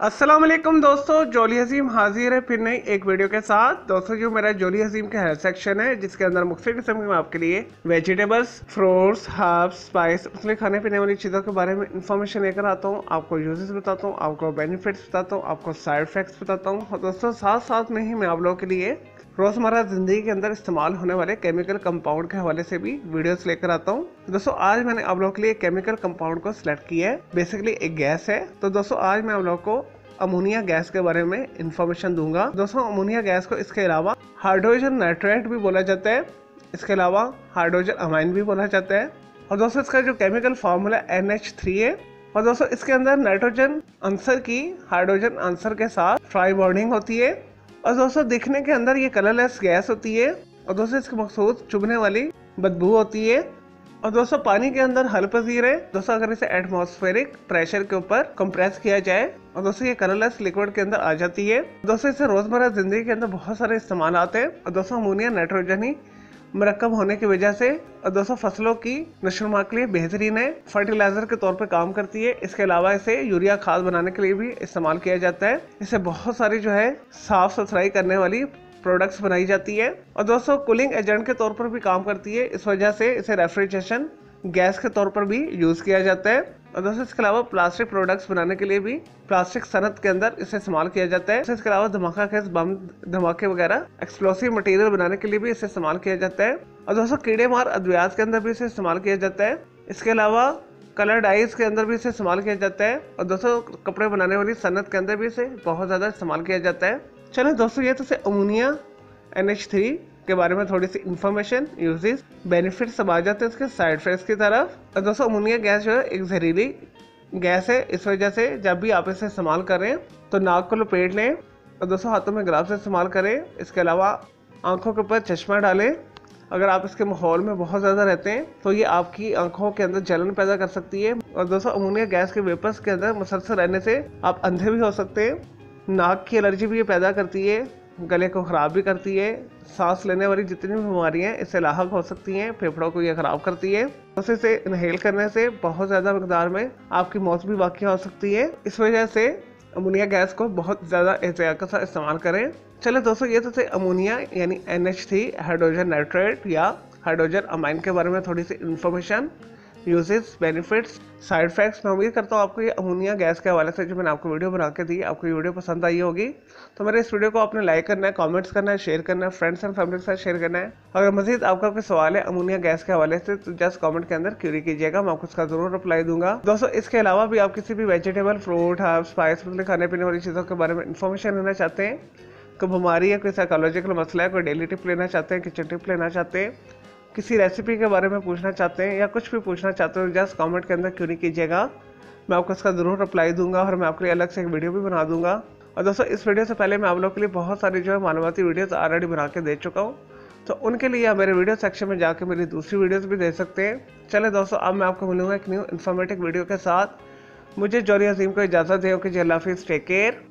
वालेकुम दोस्तों, जोली हसीम हाजिर है फिर नई एक वीडियो के साथ। दोस्तों, जो मेरा जोली हसीम का हेल्थ सेक्शन है, जिसके अंदर मुख्तु किस्म के आपके लिए वेजिटेबल्स फ्रूट्स हर्ब्स स्पाइस उसमें खाने पीने वाली चीज़ों के बारे में इंफॉर्मेशन लेकर आता हूँ। आपको यूजेस बताता हूँ, आपको बेनिफिट्स बताता हूँ, आपको साइड इफेक्ट्स बताता हूँ। दोस्तों साथ साथ में ही मैं आप लोगों के लिए रोज़मर्रा ज़िंदगी के अंदर इस्तेमाल होने वाले केमिकल कंपाउंड के हवाले से भी वीडियोस लेकर आता हूँ। दोस्तों, आज मैंने आप लोगों के लिए केमिकल कंपाउंड को सिलेक्ट किया है। बेसिकली एक गैस है। तो दोस्तों, आज मैं आप लोगों को अमोनिया गैस के बारे में इंफॉर्मेशन दूँगा। दोस्तों, अमोनिया गैस को इसके अलावा हाइड्रोजन नाइट्रेट भी बोला जाता है। इसके अलावा हाइड्रोजन अमाइन भी बोला जाता है। और दोस्तों, इसका जो chemical formula N H three है। और दोस्तों, इसके अंदर नाइट्रोजन आंसर की हाइड्रोजन आंसर के साथ ट्राई बॉन्डिंग होती है। और दोस्तों, दिखने के अंदर ये कलरलेस गैस होती है और दोस्तों, इसकी मखसूस चुभने वाली बदबू होती है। और दोस्तों, पानी के अंदर हल पजीर है। दोस्तों, अगर इसे एटमॉस्फेरिक प्रेशर के ऊपर कंप्रेस किया जाए, और दोस्तों, ये कलरलेस लिक्विड के अंदर आ जाती है। दोस्तों, इसे रोज़मर्रा ज़िंदगी के अंदर बहुत सारे इस्तेमाल आते हैं। और दोस्तों, अमोनिया नाइट्रोजन ही मरकब होने की वजह से और दोस्तों फ़सलों की नशोनुमा के लिए बेहतरीन है। फर्टिलाइज़र के तौर पर काम करती है। इसके अलावा इसे यूरिया खाद बनाने के लिए भी इस्तेमाल किया जाता है। इसे बहुत सारी जो है साफ़ सुथराई करने वाली प्रोडक्ट्स बनाई जाती है। और दोस्तों कूलिंग एजेंट के तौर पर भी काम करती है। इस वजह से इसे रेफ्रिजरेशन गैस के तौर पर भी यूज़ किया जाता है। और दोस्तों, इसके अलावा प्लास्टिक प्रोडक्ट्स बनाने के लिए भी प्लास्टिक सनत के अंदर इसे इस्तेमाल किया जाता है। इसके अलावा धमाका खेस बम, धमाके वगैरह एक्सप्लोसिव मटेरियल बनाने के लिए भी इसे इस्तेमाल किया जाता है। और दोस्तों कीड़े मार अद्वियात के अंदर भी इसे इस्तेमाल किया जाता है। इसके अलावा कलर डाइज के अंदर भी इसे इस्तेमाल किया जाता है। और दोस्तों, कपड़े बनाने वाली सनत के अंदर भी इसे बहुत ज़्यादा इस्तेमाल किया जाता है। चलो दोस्तों, ये तो से अमोनिया एन एच थ्री के बारे में थोड़ी सी इन्फॉर्मेशन यूजेस बेनिफिट सब आ जाते हैं इसके साइड इफेक्ट्स की तरफ़। और दोस्तों, अमोनिया गैस जो है, एक जहरीली गैस है, इस वजह से जब भी आप इसे इस्तेमाल करें तो नाक को लपेट लें और दोस्तों, हाथों में ग्लाव इस्तेमाल करें। इसके अलावा आँखों के ऊपर चश्मा डालें। अगर आप इसके माहौल में बहुत ज़्यादा रहते हैं तो ये आपकी आँखों के अंदर जलन पैदा कर सकती है। और दोस्तों, अमोनिया गैस के वेपर्स के अंदर मुसलसल रहने से आप अंधे भी हो सकते हैं। नाक की एलर्जी भी ये पैदा करती है। गले को ख़राब भी करती है, सांस लेने वाली जितनी भी बीमारियाँ इससे लाक हो सकती हैं, फेफड़ों को ये ख़राब करती है। उसे से इनहेल करने से बहुत ज़्यादा मकदार में आपकी मौत भी वाक़ हो सकती है। इस वजह से अमोनिया गैस को बहुत ज़्यादा एहतियात के साथ इस्तेमाल करें। चले दोस्तों, ये तो थे अमोनिया, यानी एन थ्री हाइड्रोजन नाइट्रेट या हाइड्रोजन अमाइन के बारे में थोड़ी सी information uses benefits side effects मैं उम्मीद करता हूँ आपको ये अमोनिया गैस के हवाले से जो मैंने आपको वीडियो बना के दी, आपको ये वीडियो पसंद आई होगी। तो मेरे इस वीडियो को आपने लाइक करना है कमेंट्स करना है शेयर करना है फ्रेंड्स एंड फैमिली के साथ शेयर करना है। अगर मजीद आपका कोई सवाल है अमोनिया गैस के हवाले से तो जस्ट कॉमेंट के अंदर क्यूरी कीजिएगा, मैं आपको उसका ज़रूर रिप्लाई दूँगा। दोस्तों, इसके अलावा भी आप किसी भी वेजिटेबल फ्रूट हर्ब स्पाइस मतलब खाने पीने वाली चीज़ों के बारे में इन्फॉर्मेशन लेना चाहते हैं, कोई बीमारी है कोई साइकोलॉजिकल मसला है, कोई डेली टिप लेना चाहते हैं किचन टिप लेना चाहते हैं किसी रेसिपी के बारे में पूछना चाहते हैं या कुछ भी पूछना चाहते हो जस्ट कमेंट के अंदर क्यों नहीं कीजिएगा। मैं आपको इसका ज़रूर रिप्लाई दूँगा और मैं आपके लिए अलग से एक वीडियो भी बना दूँगा। और दोस्तों, इस वीडियो से पहले मैं आप लोग के लिए बहुत सारी जो है मालूमती वीडियोस ऑलरेडी बना के दे चुका हूँ। तो उनके लिए आप मेरे वीडियो सेक्शन में जाकर मेरी दूसरी वीडियोस भी दे सकते हैं। चले दोस्तों, अब मैं आपको मिलूँगा एक न्यू इन्फॉर्मेटिव वीडियो के साथ। मुझे जौरी अजीम को इजाज़त दे कि हाफिज़ टेक केयर